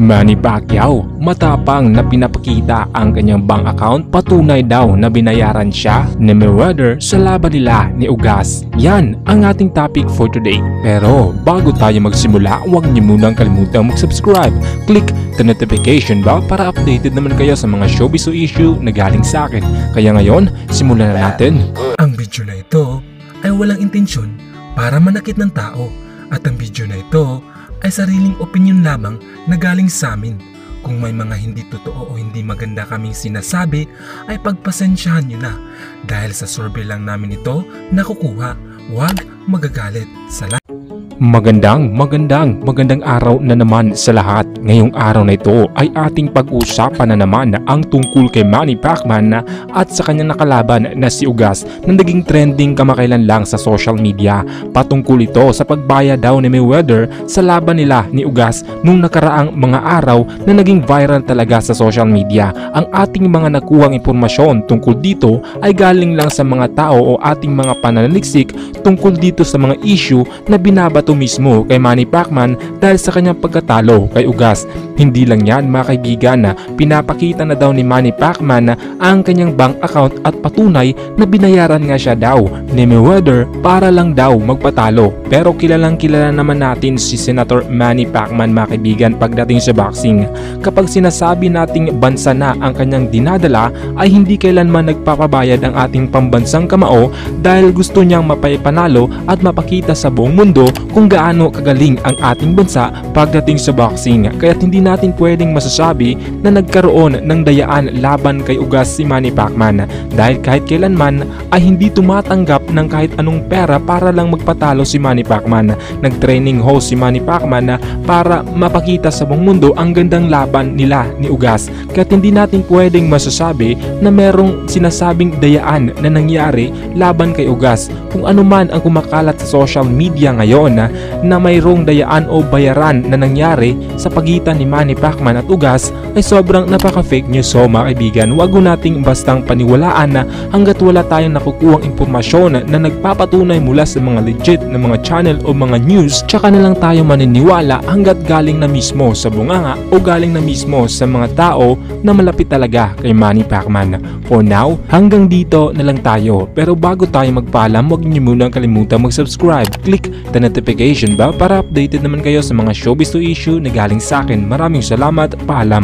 Manny Pacquiao, matapang na pinapakita ang kanyang bank account patunay daw na binayaran siya ni Mayweather sa laban nila ni Ugas. Yan ang ating topic for today. Pero bago tayo magsimula, huwag niyo munang kalimutang mag-subscribe. Click the notification bell para updated naman kayo sa mga showbiz o issue na galing sa akin. Kaya ngayon, simulan na natin. Ang video na ito ay walang intensyon para manakit ng tao at ang video na ito ay sariling opinion lamang na galing sa amin. Kung may mga hindi totoo o hindi maganda kaming sinasabi ay pagpasensyahan nyo na dahil sa survey lang namin ito nakukuha. Huwag magagalit. Salamat. Magandang, magandang, magandang araw na naman sa lahat. Ngayong araw na ito ay ating pag-usapan na naman ang tungkol kay Manny Pacman at sa kanyang nakalaban na si Ugas na naging trending kamakailan lang sa social media. Patungkol ito sa pagbaya daw ni Mayweather sa laban nila ni Ugas nung nakaraang mga araw na naging viral talaga sa social media. Ang ating mga nakuhang impormasyon tungkol dito ay galing lang sa mga tao o ating mga pananaliksik tungkol dito sa mga issue na binabato mismo kay Manny Pacman dahil sa kanyang pagkatalo kay Ugas. Hindi lang yan mga kaibigan na pinapakita na daw ni Manny Pacman ang kanyang bank account at patunay na binayaran nga siya daw ni Mayweather para lang daw magpatalo. Pero kilalang kilala naman natin si Senator Manny Pacman mga kaibigan pagdating sa boxing. Kapag sinasabi nating bansa na ang kanyang dinadala ay hindi kailanman nagpapabayad ang ating pambansang kamao dahil gusto niyang mapaipanalo at mapakita sa buong mundo kung gaano kagaling ang ating bansa pagdating sa boxing. Kaya't hindi natin pwedeng masasabi na nagkaroon ng dayaan laban kay Ugas si Manny Pacman dahil kahit kailanman ay hindi tumatanggap ng kahit anong pera para lang magpatalo si Manny Pacman. Nag-training host si Manny Pacman para mapakita sa buong mundo ang gandang laban nila ni Ugas. Kaya't hindi natin pwedeng masasabi na merong sinasabing dayaan na nangyari laban kay Ugas. Kung ano man ang kumakalat sa social media ngayon na mayroong dayaan o bayaran na nangyari sa pagitan ni Manny Pacman at Ugas ay sobrang napaka-fake news so mga kaibigan. Huwag nating bastang paniwalaan na hanggat wala tayong nakukuhang impormasyon na nagpapatunay mula sa mga legit na mga channel o mga news tsaka na lang tayo maniniwala hanggat galing na mismo sa bunganga o galing na mismo sa mga tao na malapit talaga kay Manny Pacman. For now, hanggang dito na lang tayo. Pero bago tayo magpaalam, huwag niyo munang kalimutan mag-subscribe. Click the notification bell para updated naman kayo sa mga showbiz to issue na galing sa akin. Maraming salamat, paalam.